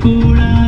不冷